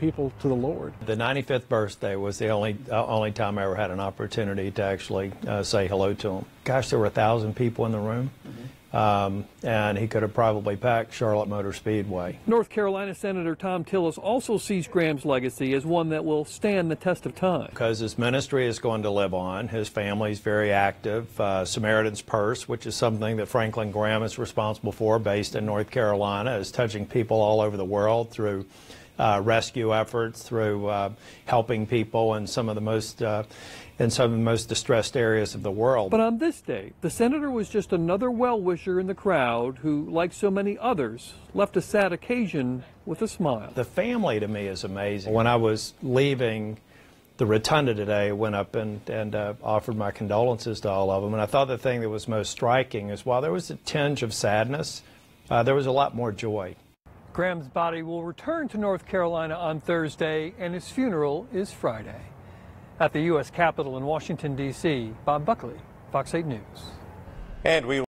people to the Lord. The 95th birthday was the only uh, only time I ever had an opportunity to actually uh, say hello to him. Gosh, there were a thousand people in the room. Um, and he could have probably packed Charlotte Motor Speedway. North Carolina Senator Thom Tillis also sees Graham's legacy as one that will stand the test of time. Because his ministry is going to live on. His family is very active. Uh, Samaritan's Purse, which is something that Franklin Graham is responsible for, based in North Carolina, is touching people all over the world through uh, rescue efforts, through uh, helping people in some of the most uh, in some of the most distressed areas of the world. But on this day, the senator was just another well-wisher in the crowd who, like so many others, left a sad occasion with a smile. The family to me is amazing. When I was leaving the rotunda today, I went up and, and uh, offered my condolences to all of them. And I thought the thing that was most striking is while there was a tinge of sadness, uh, there was a lot more joy. Graham's body will return to North Carolina on Thursday, and his funeral is Friday. At the U.S. Capitol in Washington, D.C., Bob Buckley, Fox 8 News. And we